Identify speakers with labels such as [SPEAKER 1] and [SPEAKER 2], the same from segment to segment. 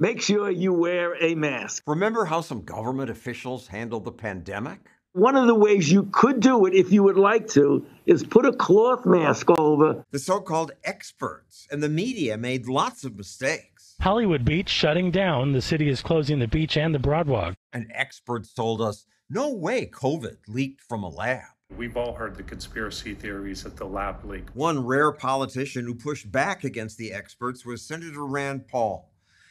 [SPEAKER 1] make sure you wear a mask.
[SPEAKER 2] Remember how some government officials handled the pandemic?
[SPEAKER 1] One of the ways you could do it, if you would like to, is put a cloth mask over.
[SPEAKER 2] The so called experts and the media made lots of mistakes.
[SPEAKER 3] Hollywood Beach shutting down. The city is closing the beach and the Broadwalk.
[SPEAKER 2] An expert told us no way COVID leaked from a lab.
[SPEAKER 4] We've all heard the conspiracy theories that the lab leaked.
[SPEAKER 2] One rare politician who pushed back against the experts was Senator Rand Paul.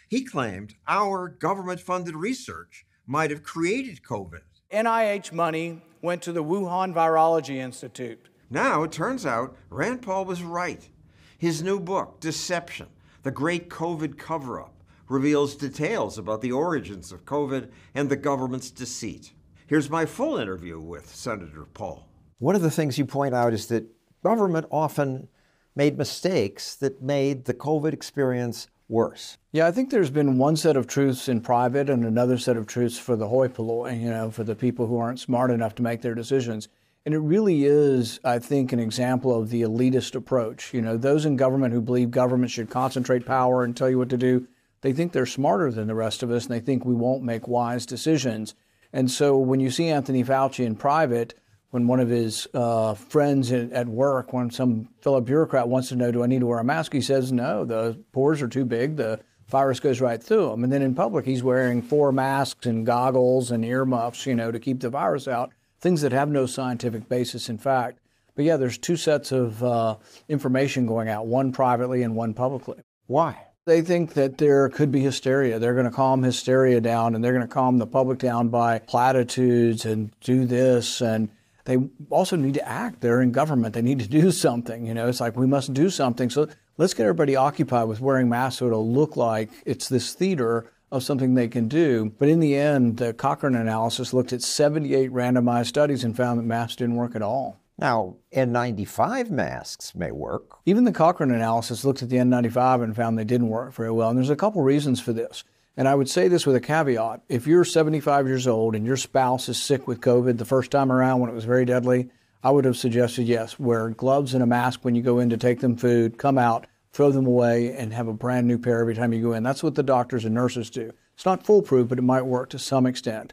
[SPEAKER 2] He claimed our government funded research might have created COVID.
[SPEAKER 5] NIH money went to the Wuhan Virology Institute.
[SPEAKER 2] Now it turns out Rand Paul was right. His new book, Deception The Great COVID Cover Up, reveals details about the origins of COVID and the government's deceit. Here's my full interview with Senator Paul.
[SPEAKER 6] One of the things you point out is that government often made mistakes that made the COVID experience worse.
[SPEAKER 5] Yeah, I think there's been one set of truths in private and another set of truths for the hoi polloi, you know, for the people who aren't smart enough to make their decisions. And it really is, I think, an example of the elitist approach. You know, those in government who believe government should concentrate power and tell you what to do, they think they're smarter than the rest of us and they think we won't make wise decisions. And so when you see Anthony Fauci in private, when one of his uh, friends at work, when some fellow bureaucrat wants to know, do I need to wear a mask? He says, no, the pores are too big. The virus goes right through them. And then in public, he's wearing four masks and goggles and earmuffs, you know, to keep the virus out, things that have no scientific basis in fact. But yeah, there's two sets of uh, information going out, one privately and one publicly.
[SPEAKER 6] Why?
[SPEAKER 5] They think that there could be hysteria. They're going to calm hysteria down and they're going to calm the public down by platitudes and do this and they also need to act. They're in government. They need to do something. You know, it's like we must do something. So let's get everybody occupied with wearing masks so it'll look like it's this theater of something they can do. But in the end, the Cochrane analysis looked at 78 randomized studies and found that masks didn't work at all.
[SPEAKER 6] Now, N95 masks may work.
[SPEAKER 5] Even the Cochrane analysis looked at the N95 and found they didn't work very well. And there's a couple reasons for this. And I would say this with a caveat. If you're 75 years old and your spouse is sick with COVID the first time around when it was very deadly, I would have suggested yes, wear gloves and a mask when you go in to take them food, come out, throw them away, and have a brand new pair every time you go in. That's what the doctors and nurses do. It's not foolproof, but it might work to some extent.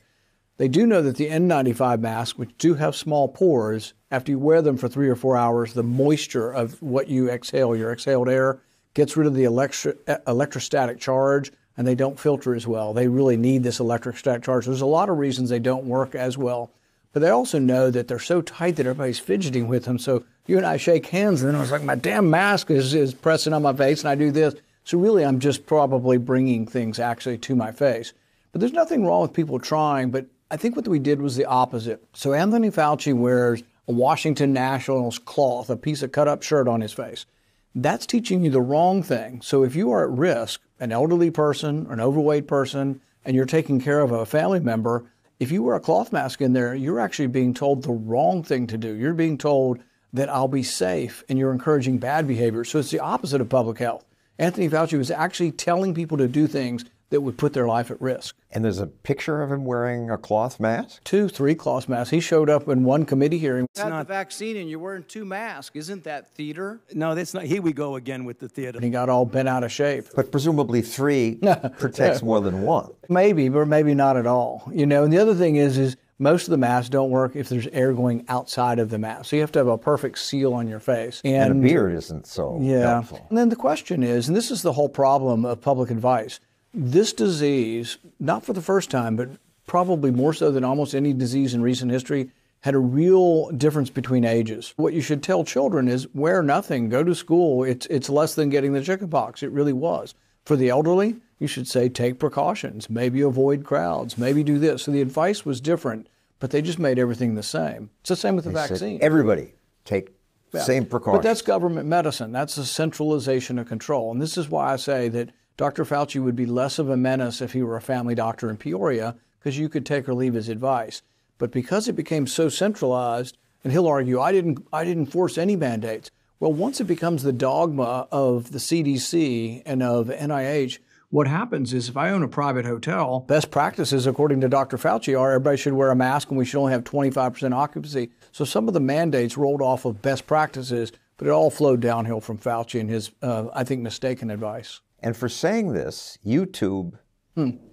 [SPEAKER 5] They do know that the N95 masks, which do have small pores, after you wear them for three or four hours, the moisture of what you exhale, your exhaled air, gets rid of the electro- electrostatic charge, and they don't filter as well. They really need this electric static charge. There's a lot of reasons they don't work as well, but they also know that they're so tight that everybody's fidgeting with them. So you and I shake hands, and then I was like, my damn mask is, is pressing on my face, and I do this. So really, I'm just probably bringing things actually to my face. But there's nothing wrong with people trying, but I think what we did was the opposite. So Anthony Fauci wears a Washington Nationals cloth, a piece of cut up shirt on his face. That's teaching you the wrong thing. So if you are at risk, an elderly person, an overweight person, and you're taking care of a family member, if you wear a cloth mask in there, you're actually being told the wrong thing to do. You're being told that I'll be safe, and you're encouraging bad behavior. So it's the opposite of public health. Anthony Fauci was actually telling people to do things that would put their life at risk.
[SPEAKER 6] And there's a picture of him wearing a cloth mask?
[SPEAKER 5] Two, three cloth masks. He showed up in one committee hearing. It's not the vaccine and you're wearing two masks. Isn't that theater?
[SPEAKER 7] No, that's not. Here we go again with the theater.
[SPEAKER 5] And he got all bent out of shape.
[SPEAKER 6] But presumably three protects more than one.
[SPEAKER 5] Maybe, but maybe not at all. You know, and the other thing is, is most of the masks don't work if there's air going outside of the mask. So you have to have a perfect seal on your face.
[SPEAKER 6] And, and a beard isn't so
[SPEAKER 5] yeah.
[SPEAKER 6] helpful.
[SPEAKER 5] And then the question is, and this is the whole problem of public advice this disease, not for the first time, but probably more so than almost any disease in recent history, had a real difference between ages. What you should tell children is wear nothing, go to school. It's, it's less than getting the chickenpox. It really was. For the elderly, you should say take precautions, maybe avoid crowds, maybe do this. So the advice was different, but they just made everything the same. It's the same with the they vaccine.
[SPEAKER 6] Everybody take yeah. same precautions.
[SPEAKER 5] But that's government medicine. That's a centralization of control. And this is why I say that Dr. Fauci would be less of a menace if he were a family doctor in Peoria because you could take or leave his advice. But because it became so centralized, and he'll argue, I didn't, I didn't force any mandates. Well, once it becomes the dogma of the CDC and of NIH, what happens is if I own a private hotel, best practices, according to Dr. Fauci, are everybody should wear a mask and we should only have 25% occupancy. So some of the mandates rolled off of best practices, but it all flowed downhill from Fauci and his, uh, I think, mistaken advice.
[SPEAKER 6] And for saying this, YouTube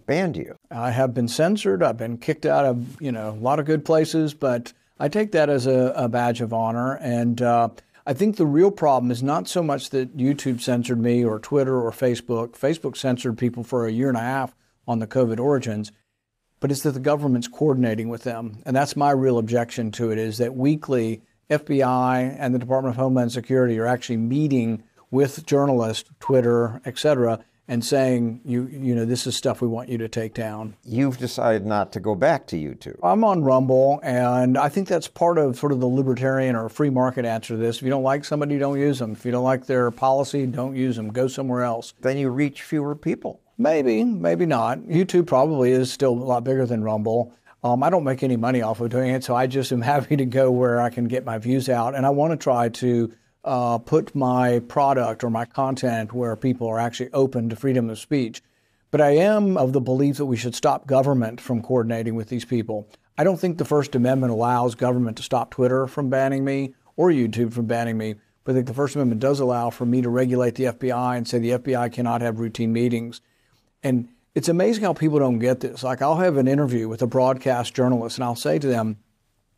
[SPEAKER 6] banned you.
[SPEAKER 5] I have been censored. I've been kicked out of you know a lot of good places, but I take that as a, a badge of honor. And uh, I think the real problem is not so much that YouTube censored me or Twitter or Facebook. Facebook censored people for a year and a half on the COVID origins, but it's that the government's coordinating with them, and that's my real objection to it. Is that weekly FBI and the Department of Homeland Security are actually meeting with journalists, Twitter, et cetera, and saying, you, you know, this is stuff we want you to take down.
[SPEAKER 6] You've decided not to go back to YouTube.
[SPEAKER 5] I'm on Rumble, and I think that's part of sort of the libertarian or free market answer to this. If you don't like somebody, don't use them. If you don't like their policy, don't use them. Go somewhere else.
[SPEAKER 6] Then you reach fewer people.
[SPEAKER 5] Maybe, maybe not. YouTube probably is still a lot bigger than Rumble. Um, I don't make any money off of doing it, so I just am happy to go where I can get my views out. And I want to try to uh, put my product or my content where people are actually open to freedom of speech. But I am of the belief that we should stop government from coordinating with these people. I don't think the First Amendment allows government to stop Twitter from banning me or YouTube from banning me. But I think the First Amendment does allow for me to regulate the FBI and say the FBI cannot have routine meetings. And it's amazing how people don't get this. Like, I'll have an interview with a broadcast journalist, and I'll say to them,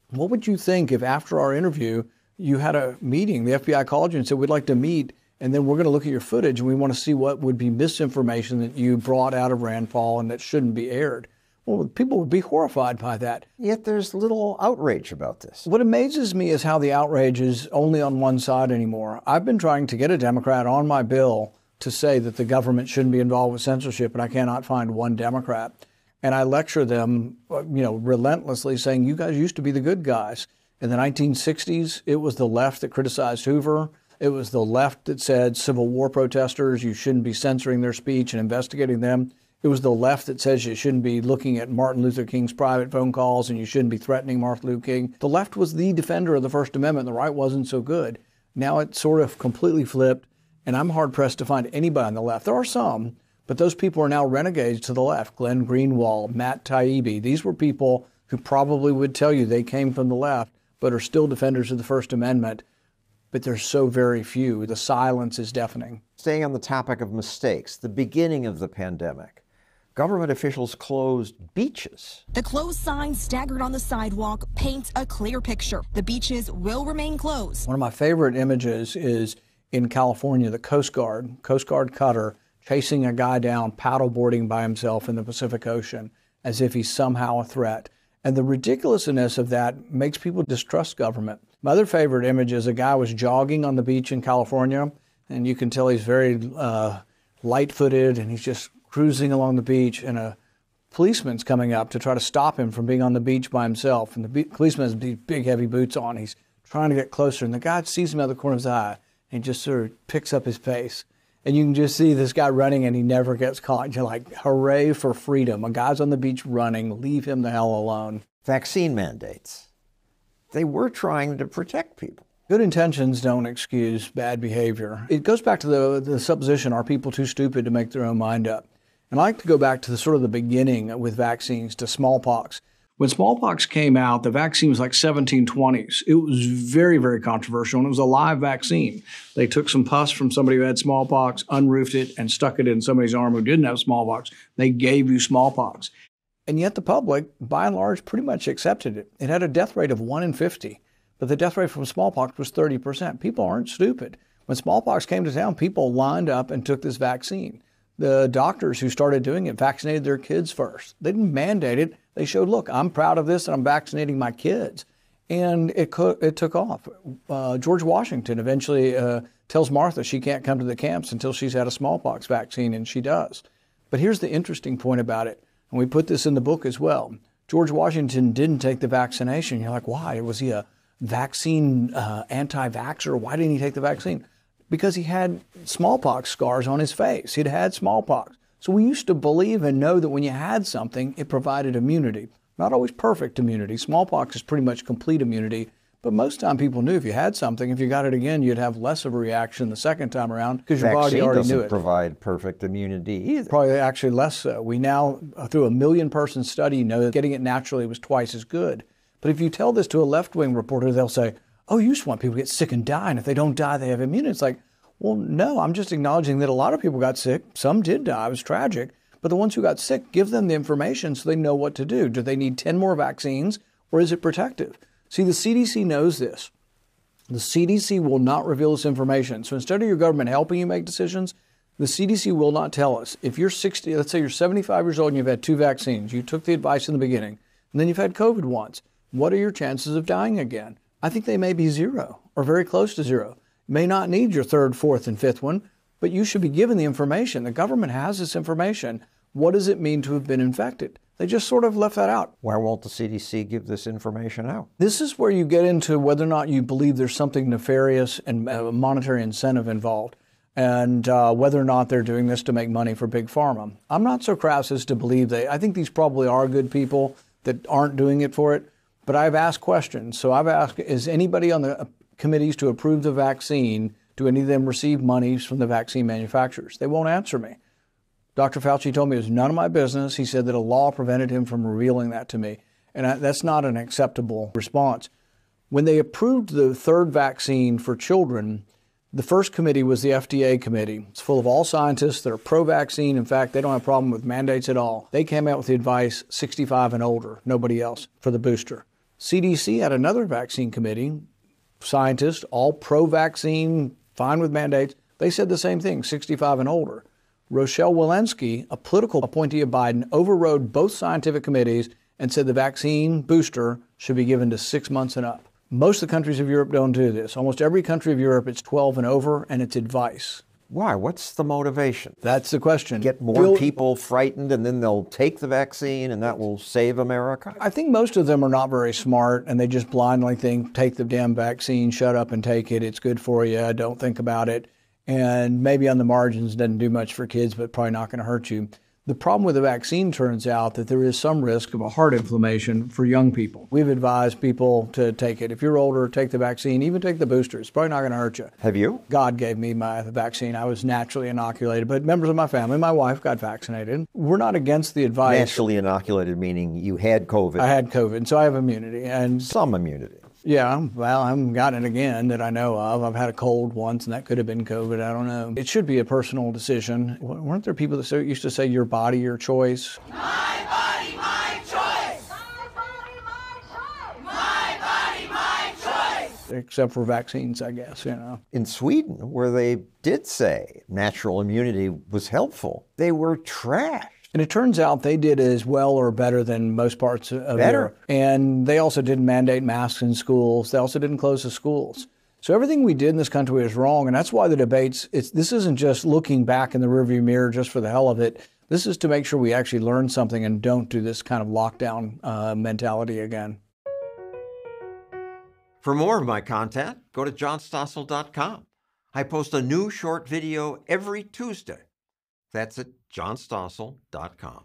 [SPEAKER 5] What would you think if after our interview, you had a meeting, the FBI called you and said, We'd like to meet, and then we're going to look at your footage and we want to see what would be misinformation that you brought out of Rand Paul and that shouldn't be aired? Well, people would be horrified by that.
[SPEAKER 6] Yet there's little outrage about this.
[SPEAKER 5] What amazes me is how the outrage is only on one side anymore. I've been trying to get a Democrat on my bill to say that the government shouldn't be involved with censorship, and I cannot find one Democrat. And I lecture them, uh, you know, relentlessly saying, you guys used to be the good guys. In the 1960s, it was the left that criticized Hoover. It was the left that said Civil War protesters, you shouldn't be censoring their speech and investigating them. It was the left that says you shouldn't be looking at Martin Luther King's private phone calls and you shouldn't be threatening Martin Luther King. The left was the defender of the First Amendment. The right wasn't so good. Now it's sort of completely flipped, and I'm hard pressed to find anybody on the left. There are some, but those people are now renegades to the left. Glenn Greenwald, Matt Taibbi. These were people who probably would tell you they came from the left, but are still defenders of the First Amendment. But there's so very few. The silence is deafening.
[SPEAKER 6] Staying on the topic of mistakes, the beginning of the pandemic, government officials closed beaches.
[SPEAKER 8] The closed sign staggered on the sidewalk paints a clear picture. The beaches will remain closed.
[SPEAKER 5] One of my favorite images is in California, the Coast Guard, Coast Guard cutter, chasing a guy down paddleboarding by himself in the Pacific Ocean as if he's somehow a threat. And the ridiculousness of that makes people distrust government. My other favorite image is a guy was jogging on the beach in California, and you can tell he's very uh, light footed and he's just cruising along the beach, and a policeman's coming up to try to stop him from being on the beach by himself. And the be- policeman has these big, heavy boots on. He's trying to get closer, and the guy sees him out of the corner of his eye and just sort of picks up his pace. And you can just see this guy running, and he never gets caught. And You're like, hooray for freedom. A guy's on the beach running. Leave him the hell alone.
[SPEAKER 6] Vaccine mandates. They were trying to protect people.
[SPEAKER 5] Good intentions don't excuse bad behavior. It goes back to the, the supposition are people too stupid to make their own mind up? And I like to go back to the sort of the beginning with vaccines, to smallpox. When smallpox came out, the vaccine was like 1720s. It was very, very controversial, and it was a live vaccine. They took some pus from somebody who had smallpox, unroofed it, and stuck it in somebody's arm who didn't have smallpox. They gave you smallpox. And yet the public, by and large, pretty much accepted it. It had a death rate of 1 in 50, but the death rate from smallpox was 30%. People aren't stupid. When smallpox came to town, people lined up and took this vaccine. The doctors who started doing it vaccinated their kids first. They didn't mandate it. They showed, look, I'm proud of this and I'm vaccinating my kids. And it, co- it took off. Uh, George Washington eventually uh, tells Martha she can't come to the camps until she's had a smallpox vaccine, and she does. But here's the interesting point about it, and we put this in the book as well. George Washington didn't take the vaccination. You're like, why? Was he a vaccine uh, anti vaxxer? Why didn't he take the vaccine? Because he had smallpox scars on his face. He'd had smallpox. So we used to believe and know that when you had something, it provided immunity. Not always perfect immunity. Smallpox is pretty much complete immunity. But most time people knew if you had something, if you got it again, you'd have less of a reaction the second time around because your body already knew it.
[SPEAKER 6] provide perfect immunity either.
[SPEAKER 5] Probably actually less so. We now, uh, through a million person study, know that getting it naturally was twice as good. But if you tell this to a left wing reporter, they'll say, oh, you just want people to get sick and die. And if they don't die, they have immunity. It's like, well, no, I'm just acknowledging that a lot of people got sick. Some did die. It was tragic. But the ones who got sick, give them the information so they know what to do. Do they need 10 more vaccines or is it protective? See, the CDC knows this. The CDC will not reveal this information. So instead of your government helping you make decisions, the CDC will not tell us. If you're 60, let's say you're 75 years old and you've had two vaccines, you took the advice in the beginning, and then you've had COVID once, what are your chances of dying again? I think they may be zero or very close to zero. You may not need your third, fourth, and fifth one, but you should be given the information. The government has this information. What does it mean to have been infected? They just sort of left that out.
[SPEAKER 6] Why won't the CDC give this information out?
[SPEAKER 5] This is where you get into whether or not you believe there's something nefarious and a monetary incentive involved, and uh, whether or not they're doing this to make money for big pharma. I'm not so crass as to believe they. I think these probably are good people that aren't doing it for it. But I've asked questions. So I've asked: Is anybody on the committees to approve the vaccine? Do any of them receive monies from the vaccine manufacturers? They won't answer me. Dr. Fauci told me it was none of my business. He said that a law prevented him from revealing that to me. And I, that's not an acceptable response. When they approved the third vaccine for children, the first committee was the FDA committee. It's full of all scientists that are pro vaccine. In fact, they don't have a problem with mandates at all. They came out with the advice 65 and older, nobody else, for the booster. CDC had another vaccine committee, scientists, all pro vaccine, fine with mandates. They said the same thing 65 and older. Rochelle Walensky, a political appointee of Biden, overrode both scientific committees and said the vaccine booster should be given to six months and up. Most of the countries of Europe don't do this. Almost every country of Europe, it's 12 and over, and it's advice.
[SPEAKER 6] Why? What's the motivation?
[SPEAKER 5] That's the question.
[SPEAKER 6] Get more
[SPEAKER 5] Bill-
[SPEAKER 6] people frightened and then they'll take the vaccine and that will save America?
[SPEAKER 5] I think most of them are not very smart and they just blindly think, take the damn vaccine, shut up and take it. It's good for you. Don't think about it. And maybe on the margins doesn't do much for kids, but probably not going to hurt you. The problem with the vaccine turns out that there is some risk of a heart inflammation for young people. We've advised people to take it. If you're older, take the vaccine, even take the booster. It's probably not going to hurt you.
[SPEAKER 6] Have you?
[SPEAKER 5] God gave me my vaccine. I was naturally inoculated, but members of my family, my wife got vaccinated. We're not against the advice.
[SPEAKER 6] Naturally inoculated, meaning you had COVID.
[SPEAKER 5] I had COVID, so I have immunity. And
[SPEAKER 6] some immunity.
[SPEAKER 5] Yeah, well, I haven't gotten it again that I know of. I've had a cold once, and that could have been COVID. I don't know. It should be a personal decision. W- Weren't there people that so- used to say your body, your choice? My body, my choice! My body, my choice! My body, my choice! Except for vaccines, I guess, you know.
[SPEAKER 6] In Sweden, where they did say natural immunity was helpful, they were trashed.
[SPEAKER 5] And it turns out they did as well or better than most parts of
[SPEAKER 6] Better.
[SPEAKER 5] Europe. And they also didn't mandate masks in schools. They also didn't close the schools. So everything we did in this country is wrong, and that's why the debates. It's, this isn't just looking back in the rearview mirror just for the hell of it. This is to make sure we actually learn something and don't do this kind of lockdown uh, mentality again.
[SPEAKER 2] For more of my content, go to johnstossel.com. I post a new short video every Tuesday. That's at johnstossel.com.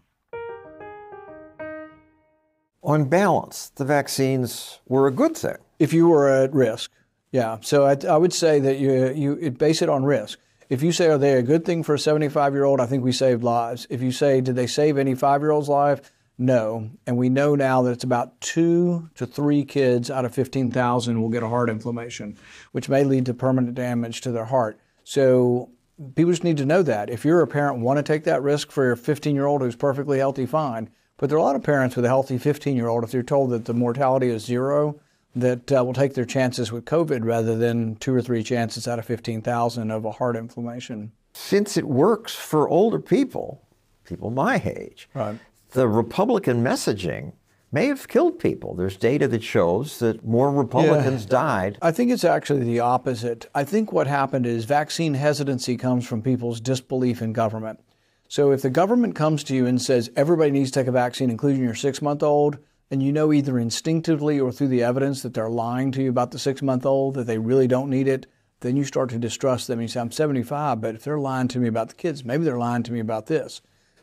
[SPEAKER 6] On balance, the vaccines were a good thing.
[SPEAKER 5] if you were at risk. Yeah. So I, I would say that you you base it on risk. If you say are they a good thing for a 75 year old, I think we saved lives. If you say did they save any five year old's life? No. And we know now that it's about two to three kids out of 15,000 will get a heart inflammation, which may lead to permanent damage to their heart. So people just need to know that. If you're a parent, want to take that risk for your 15 year old who's perfectly healthy, fine. But there are a lot of parents with a healthy 15 year old, if they're told that the mortality is zero, that uh, will take their chances with COVID rather than two or three chances out of 15,000 of a heart inflammation.
[SPEAKER 6] Since it works for older people, people my age,
[SPEAKER 5] Right.
[SPEAKER 6] the Republican messaging may have killed people. There's data that shows that more Republicans died.
[SPEAKER 5] I think it's actually the opposite. I think what happened is vaccine hesitancy comes from people's disbelief in government. So if the government comes to you and says everybody needs to take a vaccine, including your six month old, and you know either instinctively or through the evidence that they're lying to you about the six month old, that they really don't need it, then you start to distrust them. You say, I'm 75, but if they're lying to me about the kids, maybe they're lying to me about this.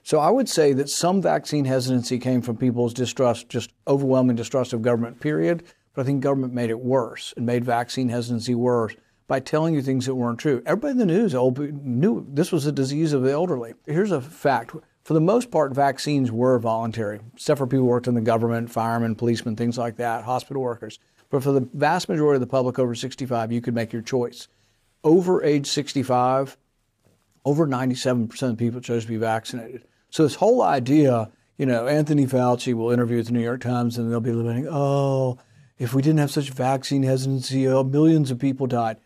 [SPEAKER 5] So I would say that some vaccine hesitancy came from people's distrust, just overwhelming distrust of government, period. But I think government made it worse and made vaccine hesitancy worse by telling you things that weren't true. Everybody in the news knew this was a disease of the elderly. Here's a fact. For the most part, vaccines were voluntary, except for people who worked in the government, firemen, policemen, things like that, hospital workers. But for the vast majority of the public over 65, you could make your choice. Over age 65, over 97% of people chose to be vaccinated. So this whole idea, you know, Anthony Fauci will interview the New York Times and they'll be living, oh, if we didn't have such vaccine hesitancy, oh, millions of people died.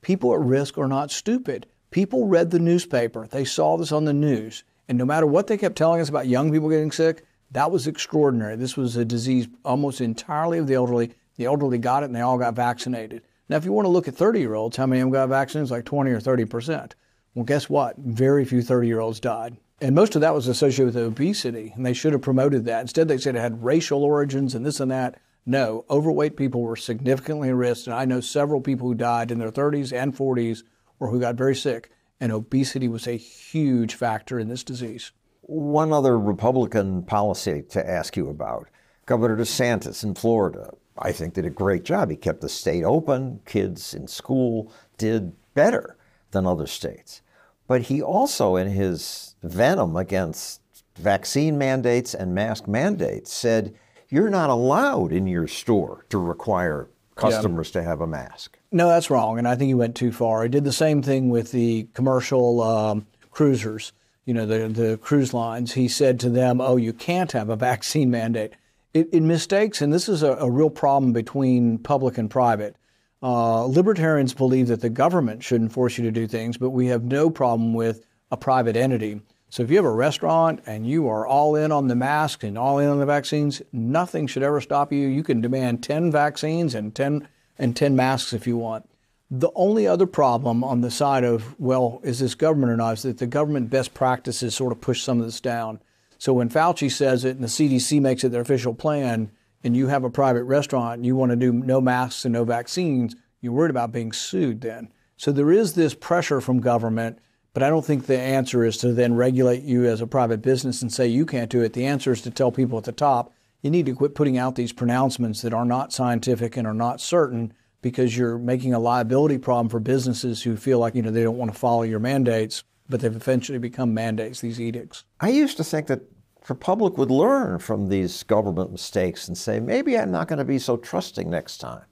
[SPEAKER 5] People at risk are not stupid. People read the newspaper. They saw this on the news. And no matter what they kept telling us about young people getting sick, that was extraordinary. This was a disease almost entirely of the elderly. The elderly got it and they all got vaccinated. Now, if you want to look at 30 year olds, how many of them got vaccinated? It's like 20 or 30 percent. Well, guess what? Very few 30 year olds died. And most of that was associated with obesity, and they should have promoted that. Instead, they said it had racial origins and this and that. No, overweight people were significantly at risk, and I know several people who died in their 30s and 40s or who got very sick, and obesity was a huge factor in this disease.
[SPEAKER 6] One other Republican policy to ask you about Governor DeSantis in Florida, I think, did a great job. He kept the state open, kids in school did better than other states. But he also, in his venom against vaccine mandates and mask mandates, said, You're not allowed in your store to require customers yeah. to have a mask.
[SPEAKER 5] No, that's wrong. And I think he went too far. He did the same thing with the commercial um, cruisers, you know, the, the cruise lines. He said to them, Oh, you can't have a vaccine mandate. It, it mistakes, and this is a, a real problem between public and private. Uh, libertarians believe that the government shouldn't force you to do things, but we have no problem with a private entity. So if you have a restaurant and you are all in on the masks and all in on the vaccines, nothing should ever stop you. You can demand 10 vaccines and 10 and 10 masks if you want. The only other problem on the side of, well, is this government or not, is that the government best practices sort of push some of this down. So when Fauci says it and the CDC makes it their official plan, and you have a private restaurant and you want to do no masks and no vaccines, you're worried about being sued then. So there is this pressure from government, but I don't think the answer is to then regulate you as a private business and say you can't do it. The answer is to tell people at the top, you need to quit putting out these pronouncements that are not scientific and are not certain because you're making a liability problem for businesses who feel like, you know, they don't want to follow your mandates, but they've eventually become mandates, these edicts.
[SPEAKER 6] I used to think that the public would learn from these government mistakes and say, maybe I'm not going to be so trusting next time.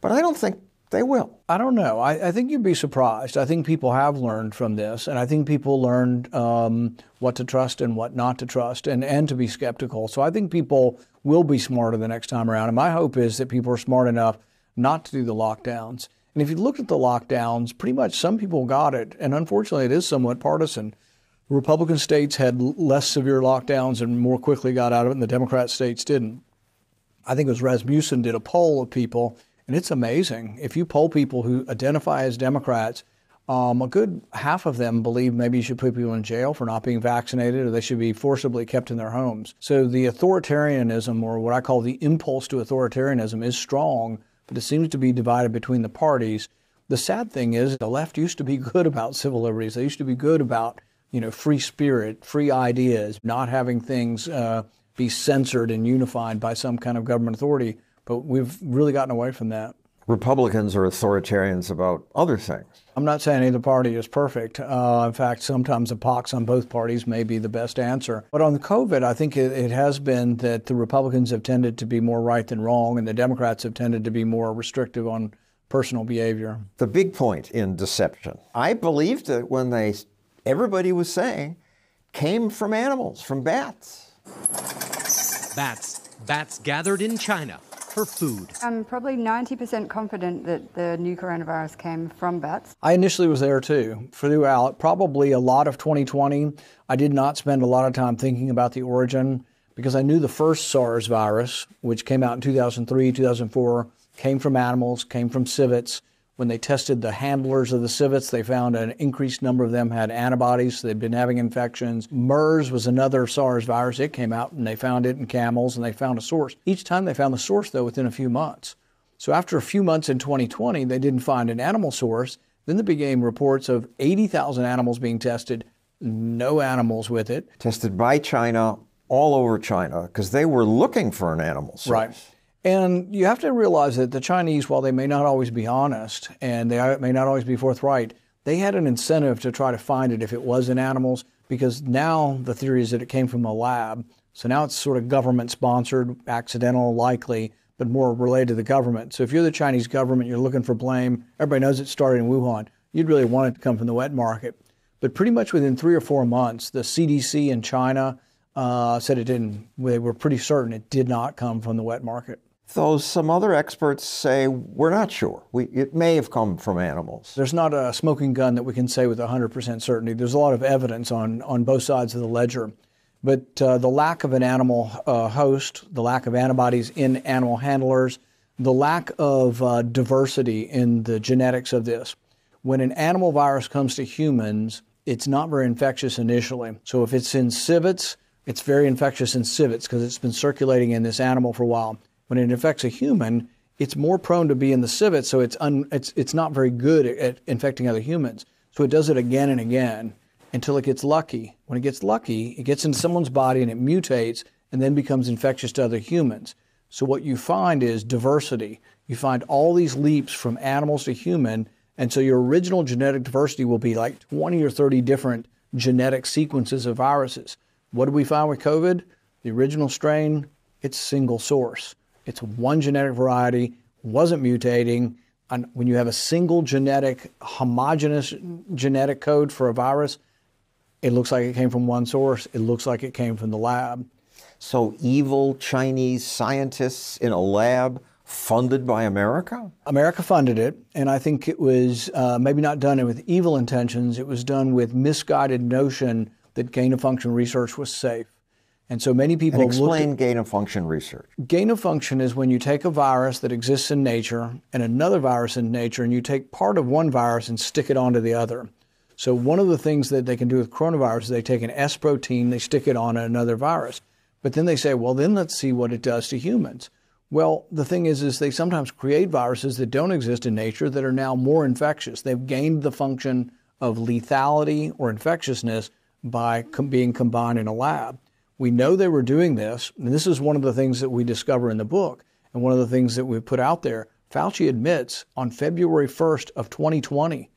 [SPEAKER 6] But I don't think they will.
[SPEAKER 5] I don't know. I, I, think you'd be surprised. I think people have learned from this, and I think people learned um, what to trust and what not to trust, and, and to be skeptical. So I think people will be smarter the next time around. And my hope is that people are smart enough not to do the lockdowns. And if you look at the lockdowns, pretty much some people got it, and unfortunately, it is somewhat partisan. Republican states had less severe lockdowns and more quickly got out of it, and the Democrat states didn't. I think it was Rasmussen did a poll of people, and it's amazing. If you poll people who identify as Democrats, um, a good half of them believe maybe you should put people in jail for not being vaccinated or they should be forcibly kept in their homes. So the authoritarianism, or what I call the impulse to authoritarianism, is strong, but it seems to be divided between the parties. The sad thing is, the left used to be good about civil liberties. They used to be good about you know, free spirit, free ideas, not having things uh, be censored and unified by some kind of government authority. But we've really gotten away from that.
[SPEAKER 6] Republicans are authoritarians about other things.
[SPEAKER 5] I'm not saying either party is perfect. Uh, in fact, sometimes a pox on both parties may be the best answer. But on the COVID, I think it, it, has been that the Republicans have tended to be more right than wrong, and the Democrats have tended to be more restrictive on personal behavior.
[SPEAKER 6] The big point in deception. I believed that when they everybody was saying came from animals, from bats.
[SPEAKER 9] Bats. Bats gathered in China for food.
[SPEAKER 10] I'm probably 90% confident that the new coronavirus came from bats.
[SPEAKER 5] I initially was there too. Throughout probably a lot of 2020, I did not spend a lot of time thinking about the origin because I knew the first SARS virus, which came out in 2003, 2004, came from animals, came from civets. When they tested the handlers of the civets, they found an increased number of them had antibodies. So they'd been having infections. MERS was another SARS virus. It came out and they found it in camels and they found a source. Each time they found the source, though, within a few months. So after a few months in 2020, they didn't find an animal source. Then there became reports of 80,000 animals being tested, no animals with it.
[SPEAKER 6] Tested by China, all over China, because they were looking for an animal source.
[SPEAKER 5] Right. And you have to realize that the Chinese, while they may not always be honest and they may not always be forthright, they had an incentive to try to find it if it was in animals because now the theory is that it came from a lab. So now it's sort of government sponsored, accidental, likely, but more related to the government. So if you're the Chinese government, you're looking for blame. Everybody knows it started in Wuhan. You'd really want it to come from the wet market. But pretty much within three or four months, the CDC in China uh, said it didn't. They were pretty certain it did not come from the wet market.
[SPEAKER 6] Though some other experts say we're not sure. We, it may have come from animals.
[SPEAKER 5] There's not a smoking gun that we can say with 100% certainty. There's a lot of evidence on, on both sides of the ledger. But uh, the lack of an animal uh, host, the lack of antibodies in animal handlers, the lack of uh, diversity in the genetics of this. When an animal virus comes to humans, it's not very infectious initially. So if it's in civets, it's very infectious in civets because it's been circulating in this animal for a while. When it infects a human, it's more prone to be in the civet, so it's, un, it's, it's not very good at, at infecting other humans. So it does it again and again until it gets lucky. When it gets lucky, it gets into someone's body and it mutates and then becomes infectious to other humans. So what you find is diversity. You find all these leaps from animals to human, and so your original genetic diversity will be like 20 or 30 different genetic sequences of viruses. What did we find with COVID? The original strain, it's single source. It's one genetic variety, wasn't mutating. And when you have a single genetic, homogeneous genetic code for a virus, it looks like it came from one source. It looks like it came from the lab.
[SPEAKER 6] So, evil Chinese scientists in a lab funded by America?
[SPEAKER 5] America funded it, and I think it was uh, maybe not done with evil intentions. It was done with misguided notion that gain of function research was safe. And so many people
[SPEAKER 6] and explain gain of function research.
[SPEAKER 5] Gain of function is when you take a virus that exists in nature and another virus in nature, and you take part of one virus and stick it onto the other. So one of the things that they can do with coronavirus is they take an S protein, they stick it on another virus. But then they say, well, then let's see what it does to humans. Well, the thing is, is they sometimes create viruses that don't exist in nature that are now more infectious. They've gained the function of lethality or infectiousness by com- being combined in a lab. We know they were doing this, and this is one of the things that we discover in the book, and one of the things that we put out there. Fauci admits on February 1st of 2020,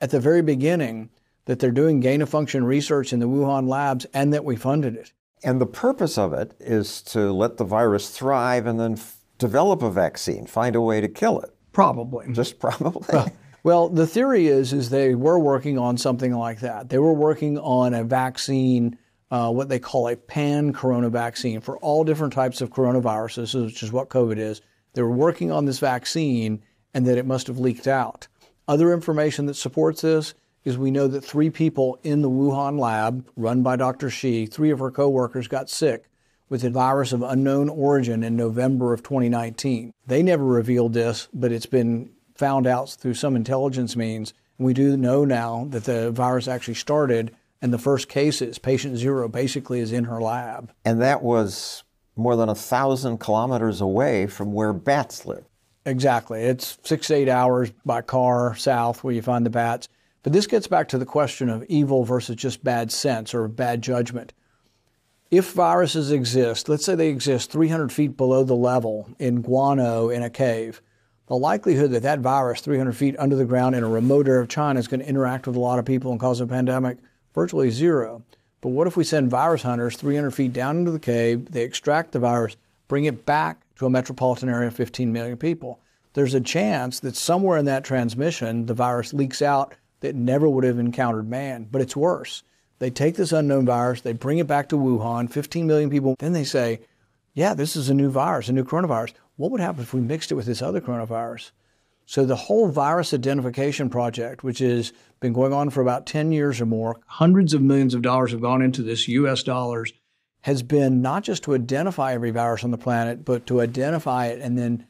[SPEAKER 5] at the very beginning, that they're doing gain of function research in the Wuhan labs and that we funded it.
[SPEAKER 6] And the purpose of it is to let the virus thrive and then f- develop a vaccine, find a way to kill it.
[SPEAKER 5] Probably.
[SPEAKER 6] Just probably.
[SPEAKER 5] Well, well, the theory is is they were working on something like that. They were working on a vaccine uh, what they call a pan corona vaccine for all different types of coronaviruses, which is what COVID is. They were working on this vaccine and that it must have leaked out. Other information that supports this is we know that three people in the Wuhan lab, run by Dr. Shi, three of her coworkers got sick with a virus of unknown origin in November of 2019. They never revealed this, but it's been found out through some intelligence means. We do know now that the virus actually started and the first cases, patient zero basically is in her lab.
[SPEAKER 6] And that was more than a thousand kilometers away from where bats live.
[SPEAKER 5] Exactly. It's six, eight hours by car south where you find the bats. But this gets back to the question of evil versus just bad sense or bad judgment. If viruses exist, let's say they exist 300 feet below the level in guano in a cave, the likelihood that that virus 300 feet under the ground in a remote area of China is going to interact with a lot of people and cause a pandemic virtually zero. But what if we send virus hunters 300 feet down into the cave, they extract the virus, bring it back to a metropolitan area of 15 million people? There's a chance that somewhere in that transmission, the virus leaks out that never would have encountered man. But it's worse. They take this unknown virus, they bring it back to Wuhan, 15 million people, then they say, yeah, this is a new virus, a new coronavirus. What would happen if we mixed it with this other coronavirus? So the whole virus identification project, which has been going on for about 10 years or more, hundreds of millions of dollars have gone into this US dollars, has been not just to identify every virus on the planet, but to identify it and then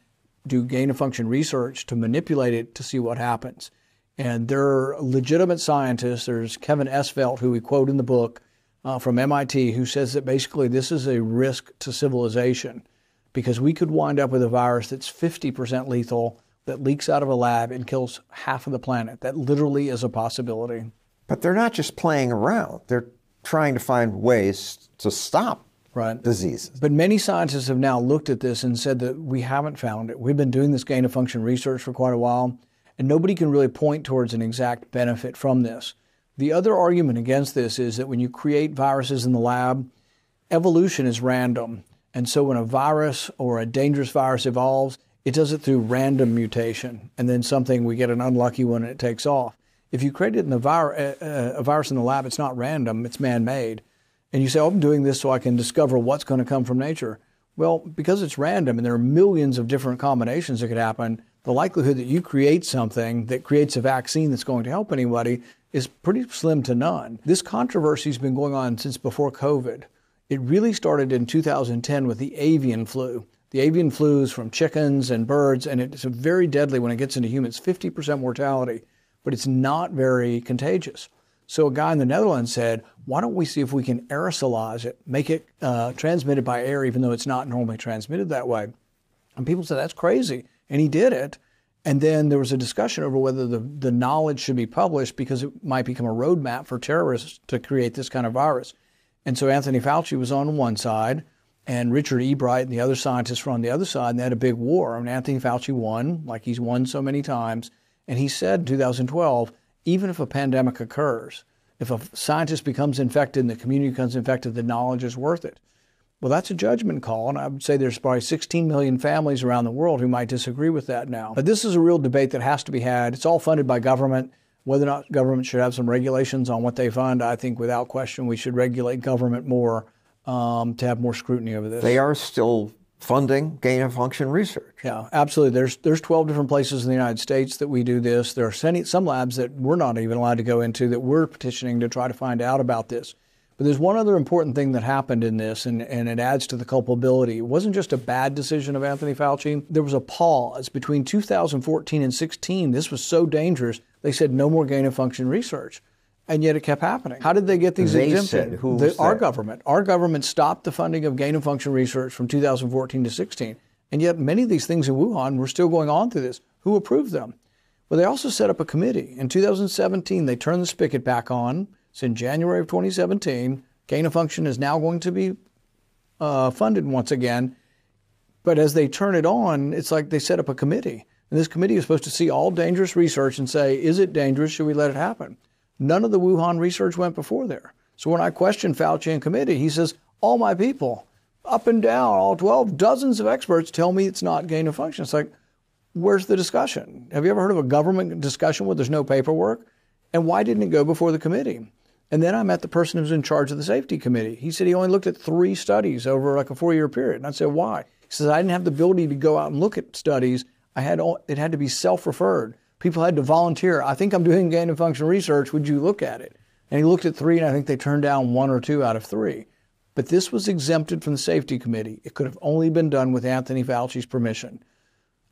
[SPEAKER 5] do gain of function research to manipulate it to see what happens. And there are legitimate scientists. There's Kevin Esvelt, who we quote in the book uh, from MIT, who says that basically this is a risk to civilization because we could wind up with a virus that's 50% lethal that leaks out of a lab and kills half of the planet. That literally is a possibility.
[SPEAKER 6] But they're not just playing around. They're trying to find ways to stop
[SPEAKER 5] right.
[SPEAKER 6] diseases.
[SPEAKER 5] But many scientists have now looked at this and said that we haven't found it. We've been doing this gain of function research for quite a while, and nobody can really point towards an exact benefit from this. The other argument against this is that when you create viruses in the lab, evolution is random. And so when a virus or a dangerous virus evolves, it does it through random mutation, and then something we get an unlucky one and it takes off. If you created in the vir- uh, a virus in the lab, it's not random, it's man made. And you say, oh, I'm doing this so I can discover what's going to come from nature. Well, because it's random and there are millions of different combinations that could happen, the likelihood that you create something that creates a vaccine that's going to help anybody is pretty slim to none. This controversy has been going on since before COVID. It really started in 2010 with the avian flu. The avian flu is from chickens and birds, and it's very deadly when it gets into humans 50% mortality, but it's not very contagious. So a guy in the Netherlands said, why don't we see if we can aerosolize it, make it uh, transmitted by air, even though it's not normally transmitted that way? And people said, that's crazy. And he did it. And then there was a discussion over whether the, the knowledge should be published because it might become a roadmap for terrorists to create this kind of virus. And so Anthony Fauci was on one side, and Richard Ebright and the other scientists were on the other side, and they had a big war. And Anthony Fauci won, like he's won so many times. And he said in 2012, even if a pandemic occurs, if a scientist becomes infected and the community becomes infected, the knowledge is worth it. Well, that's a judgment call, and I would say there's probably 16 million families around the world who might disagree with that now. But this is a real debate that has to be had. It's all funded by government. Whether or not government should have some regulations on what they fund, I think without question we should regulate government more um, to have more scrutiny over this.
[SPEAKER 6] They are still funding gain of function research.
[SPEAKER 5] Yeah, absolutely. There's there's 12 different places in the United States that we do this. There are some labs that we're not even allowed to go into that we're petitioning to try to find out about this. But there's one other important thing that happened in this, and, and it adds to the culpability. It wasn't just a bad decision of Anthony Fauci. There was a pause between 2014 and 16. This was so dangerous. They said no more gain of function research and yet it kept happening. How did they get these
[SPEAKER 6] they
[SPEAKER 5] exempted?
[SPEAKER 6] Said, who
[SPEAKER 5] the, our
[SPEAKER 6] that?
[SPEAKER 5] government. Our government stopped the funding of gain of function research from 2014 to 16, and yet many of these things in Wuhan were still going on through this. Who approved them? Well, they also set up a committee. In 2017, they turned the spigot back on. It's in January of 2017. Gain of function is now going to be uh, funded once again. But as they turn it on, it's like they set up a committee. And this committee is supposed to see all dangerous research and say, is it dangerous? Should we let it happen? None of the Wuhan research went before there. So when I questioned Fauci in committee, he says, all my people, up and down, all 12 dozens of experts tell me it's not gain of function. It's like, where's the discussion? Have you ever heard of a government discussion where there's no paperwork? And why didn't it go before the committee? And then I met the person who's in charge of the safety committee. He said he only looked at three studies over like a four year period. And I said, why? He says, I didn't have the ability to go out and look at studies. I had, it had to be self referred. People had to volunteer. I think I'm doing gain of function research. Would you look at it? And he looked at three, and I think they turned down one or two out of three. But this was exempted from the safety committee. It could have only been done with Anthony Fauci's permission.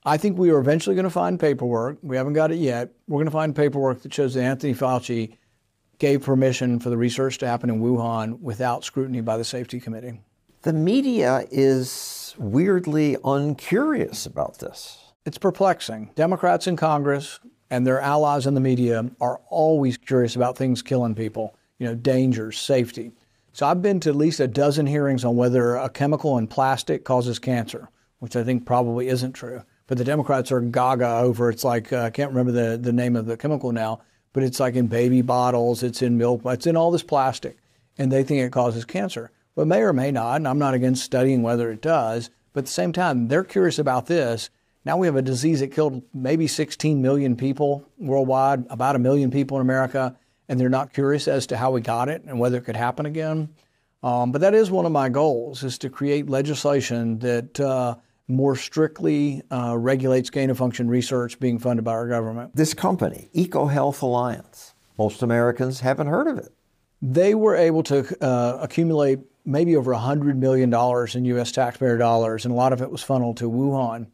[SPEAKER 5] I think we are eventually going to find paperwork. We haven't got it yet. We're going to find paperwork that shows that Anthony Fauci gave permission for the research to happen in Wuhan without scrutiny by the safety committee.
[SPEAKER 6] The media is weirdly uncurious about this.
[SPEAKER 5] It's perplexing. Democrats in Congress and their allies in the media are always curious about things killing people, you know, dangers, safety. So I've been to at least a dozen hearings on whether a chemical in plastic causes cancer, which I think probably isn't true. But the Democrats are gaga over. It's like uh, I can't remember the, the name of the chemical now, but it's like in baby bottles, it's in milk, it's in all this plastic, and they think it causes cancer. But may or may not, and I'm not against studying whether it does. But at the same time, they're curious about this, now we have a disease that killed maybe 16 million people worldwide, about a million people in America, and they're not curious as to how we got it and whether it could happen again. Um, but that is one of my goals: is to create legislation that uh, more strictly uh, regulates gain of function research being funded by our government.
[SPEAKER 6] This company, EcoHealth Alliance, most Americans haven't heard of it.
[SPEAKER 5] They were able to uh, accumulate maybe over $100 million in U.S. taxpayer dollars, and a lot of it was funneled to Wuhan.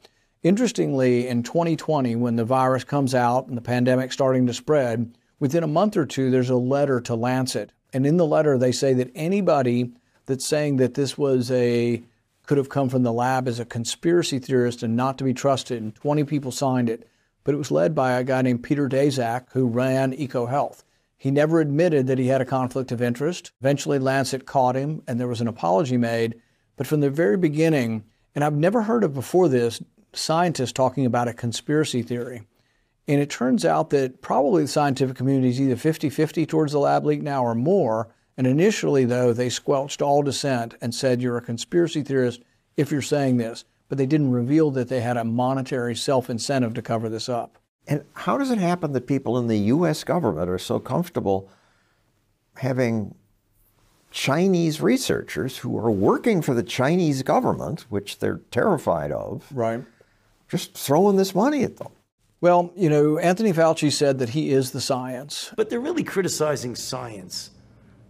[SPEAKER 5] Interestingly, in 2020, when the virus comes out and the pandemic starting to spread, within a month or two, there's a letter to Lancet. And in the letter, they say that anybody that's saying that this was a could have come from the lab as a conspiracy theorist and not to be trusted, and 20 people signed it. But it was led by a guy named Peter Daszak, who ran EcoHealth. He never admitted that he had a conflict of interest. Eventually, Lancet caught him, and there was an apology made. But from the very beginning, and I've never heard of before this, scientists talking about a conspiracy theory. And it turns out that probably the scientific community is either 50 50 towards the lab leak now or more. And initially, though, they squelched all dissent and said, You're a conspiracy theorist if you're saying this. But they didn't reveal that they had a monetary self incentive to cover this up.
[SPEAKER 6] And how does it happen that people in the US government are so comfortable having Chinese researchers who are working for the Chinese government, which they're terrified of,
[SPEAKER 5] right?
[SPEAKER 6] Just throwing this money at them.
[SPEAKER 5] Well, you know, Anthony Fauci said that he is the science.
[SPEAKER 7] But they're really criticizing science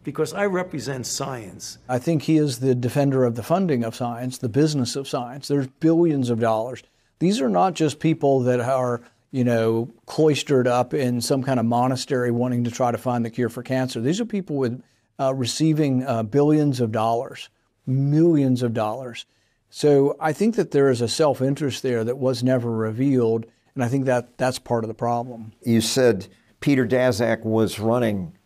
[SPEAKER 7] because I represent science.
[SPEAKER 5] I think he is the defender of the funding of science, the business of science. There's billions of dollars. These are not just people that are, you know, cloistered up in some kind of monastery wanting to try to find the cure for cancer. These are people with uh, receiving uh, billions of dollars, millions of dollars. So I think that there is a self interest there that was never revealed. And I think that that's part of the problem.
[SPEAKER 6] You said Peter Daszak was running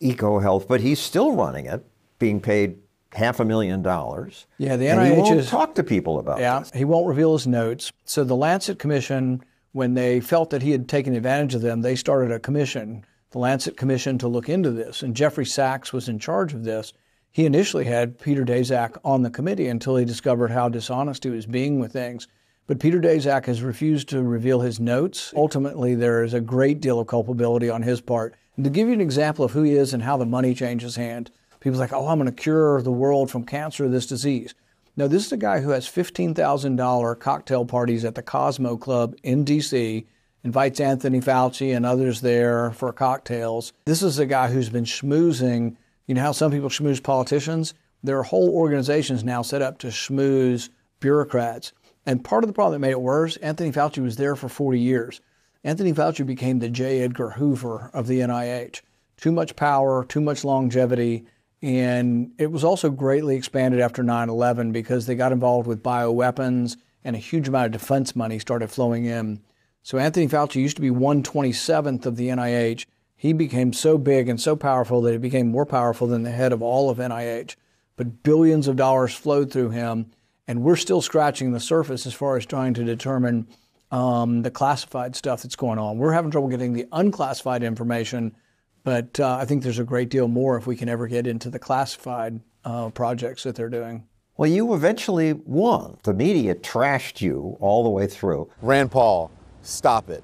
[SPEAKER 6] EcoHealth, but he's still running it, being paid half a million dollars.
[SPEAKER 5] Yeah, the
[SPEAKER 6] and
[SPEAKER 5] NIH
[SPEAKER 6] he won't
[SPEAKER 5] is,
[SPEAKER 6] talk to people about it.
[SPEAKER 5] Yeah,
[SPEAKER 6] this.
[SPEAKER 5] he won't reveal his notes. So the Lancet Commission, when they felt that he had taken advantage of them, they started a commission, the Lancet Commission, to look into this. And Jeffrey Sachs was in charge of this. He initially had Peter Daszak on the committee until he discovered how dishonest he was being with things. But Peter Daszak has refused to reveal his notes. Ultimately, there is a great deal of culpability on his part. And to give you an example of who he is and how the money changes hands, people's like, oh, I'm going to cure the world from cancer or this disease. No, this is a guy who has $15,000 cocktail parties at the Cosmos Club in D.C., invites Anthony Fauci and others there for cocktails. This is a guy who's been schmoozing. You know how some people schmooze politicians? There are whole organizations now set up to schmooze bureaucrats. And part of the problem that made it worse, Anthony Fauci was there for 40 years. Anthony Fauci became the J. Edgar Hoover of the NIH. Too much power, too much longevity, and it was also greatly expanded after 9 11 because they got involved with bioweapons and a huge amount of defense money started flowing in. So Anthony Fauci used to be 127th of the NIH. He became so big and so powerful that he became more powerful than the head of all of NIH. But billions of dollars flowed through him, and we're still scratching the surface as far as trying to determine um, the classified stuff that's going on. We're having trouble getting the unclassified information, but uh, I think there's a great deal more if we can ever get into the classified uh, projects that they're doing.
[SPEAKER 6] Well, you eventually won. The media trashed you all the way through.
[SPEAKER 11] Rand Paul, stop it.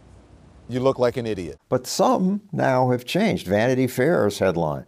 [SPEAKER 11] You look like an idiot.
[SPEAKER 6] But some now have changed. Vanity Fair's headline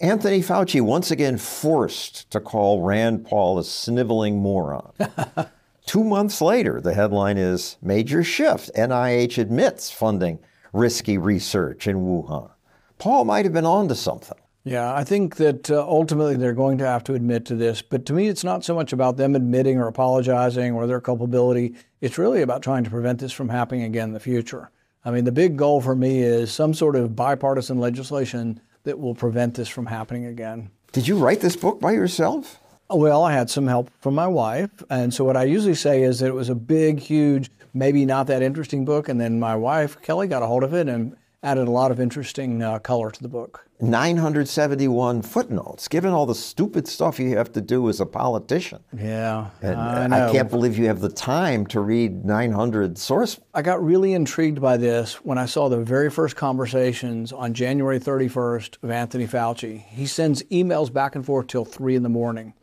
[SPEAKER 6] Anthony Fauci once again forced to call Rand Paul a sniveling moron. Two months later, the headline is Major Shift. NIH admits funding risky research in Wuhan. Paul might have been onto something.
[SPEAKER 5] Yeah, I think that uh, ultimately they're going to have to admit to this. But to me, it's not so much about them admitting or apologizing or their culpability. It's really about trying to prevent this from happening again in the future. I mean, the big goal for me is some sort of bipartisan legislation that will prevent this from happening again.
[SPEAKER 6] Did you write this book by yourself?
[SPEAKER 5] Well, I had some help from my wife. And so what I usually say is that it was a big, huge, maybe not that interesting book. And then my wife, Kelly, got a hold of it and added a lot of interesting uh, color to the book.
[SPEAKER 6] 971 footnotes, given all the stupid stuff you have to do as a politician.
[SPEAKER 5] Yeah.
[SPEAKER 6] And
[SPEAKER 5] I,
[SPEAKER 6] I, can't believe you have the time to read 900 source.
[SPEAKER 5] I got really intrigued by this when I saw the very first conversations on January 31st of Anthony Fauci. He sends emails back and forth till 3 in the morning.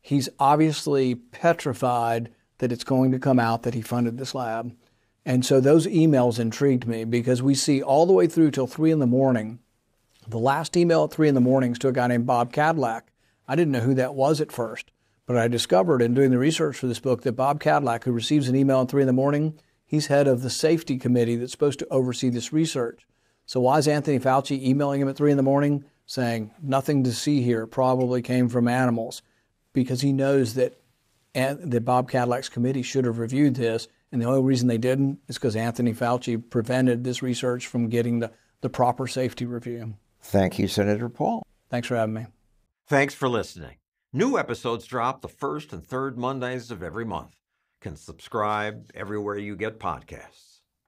[SPEAKER 5] He's obviously petrified that it's going to come out that he funded this lab. And so those emails intrigued me because we see all the way through till 3 in the morning. The last email at 3 in the morning is to a guy named Bob Kadlec. I didn't know who that was at first, but I discovered in doing the research for this book that Bob Kadlec, who receives an email at 3 in the morning, he's head of the safety committee that's supposed to oversee this research. So why is Anthony Fauci emailing him at 3 in the morning saying, nothing to see here, probably came from animals? Because he knows that, that Bob Kadlec's committee should have reviewed this and the only reason they didn't is because Anthony Fauci prevented this research from getting the, the proper safety review.
[SPEAKER 6] Thank you, Senator Paul.
[SPEAKER 5] Thanks for having me.
[SPEAKER 2] Thanks for listening. New episodes drop the first and third Mondays of every month. Can subscribe everywhere you get podcasts.